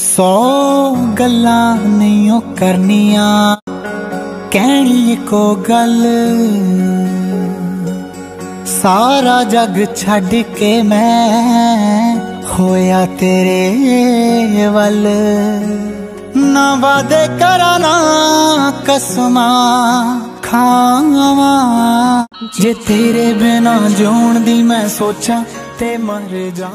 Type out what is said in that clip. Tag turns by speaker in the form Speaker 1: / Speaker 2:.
Speaker 1: ਸੌ ਗੱਲਾਂ ਨਹੀਂ ਉਹ ਕਰਨੀਆਂ, ਕਹਿਣੀ ਕੋ ਗੱਲ। ਸਾਰਾ ਜੱਗ ਛੱਡ ਕੇ ਮੈਂ ਹੋਇਆ ਤੇਰੇ ਵੱਲ। ਨਾ ਵਾਦੇ ਕਰਾਂ, ਨਾ ਕਸਮਾਂ ਖਾਵਾਂ। ਜੇ ਤੇਰੇ ਬਿਨਾ ਜਿਉਣ ਦੀ ਮੈਂ ਸੋਚਾਂ ਤੇ ਮਰ ਜਾ